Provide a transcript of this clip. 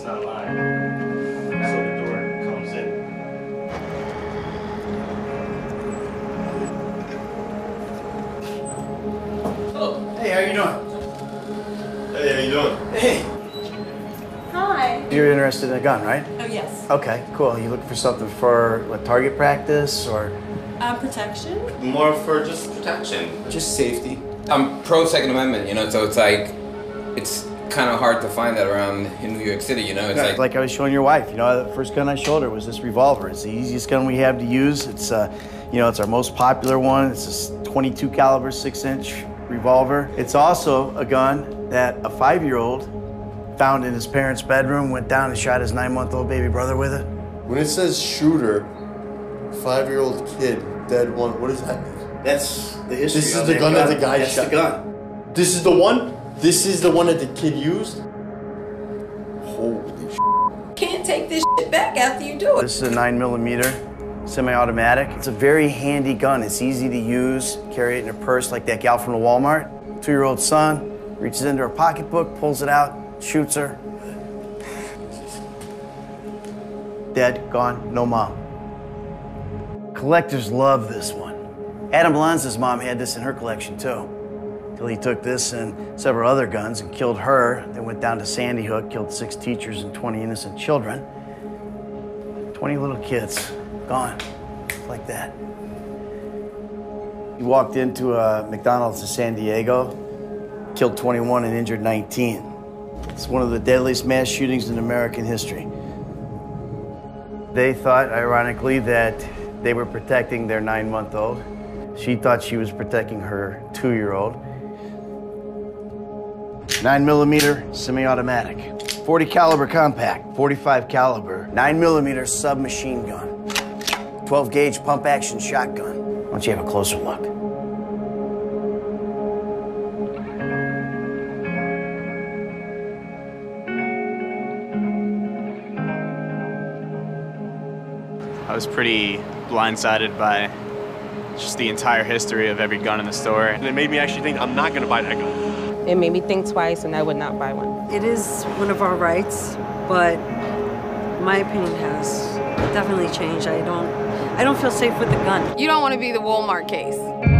it's not lined. So the door comes in. Hello. Hey, how you doing? Hey, how you doing? Hey. Hi. You're interested in a gun, right? Oh, yes. Okay, cool. You looking for something for like target practice or? Uh, protection? More for just protection. Just safety. I'm pro Second Amendment, you know, so it's like, it's kind of hard to find that around in New York City, you know? It's Yeah, like, like I was showing your wife, you know, the first gun I showed her was this revolver. It's the easiest gun we have to use. It's, uh, you know, it's our most popular one. It's a 22 caliber, six inch revolver. It's also a gun that a five-year-old found in his parents' bedroom, went down and shot his nine-month-old baby brother with it. When it says shooter, five-year-old kid, dead one, what does that mean? That's the history. This is of the gun that the guy That's shot. the gun. This is the one? This is the one that the kid used? Holy sh! Can't take this shit back after you do it. This is a nine millimeter semi-automatic. It's a very handy gun. It's easy to use. Carry it in a purse like that gal from the Walmart. Two-year-old son reaches into her pocketbook, pulls it out, shoots her. Dead, gone, no mom. Collectors love this one. Adam Lanza's mom had this in her collection too. He took this and several other guns and killed her. Then went down to Sandy Hook, killed six teachers and 20 innocent children. 20 little kids gone, like that. He walked into a McDonald's in San Diego, killed 21 and injured 19. It's one of the deadliest mass shootings in American history. They thought, ironically, that they were protecting their nine month old. She thought she was protecting her two year old. Nine millimeter semi automatic, 40 caliber compact, 45 caliber, nine millimeter submachine gun, 12 gauge pump action shotgun. Why don't you have a closer look? I was pretty blindsided by just the entire history of every gun in the store. And it made me actually think I'm not gonna buy that gun. It made me think twice, and I would not buy one. It is one of our rights, but my opinion has definitely changed. I don't, I don't feel safe with the gun. You don't want to be the Walmart case.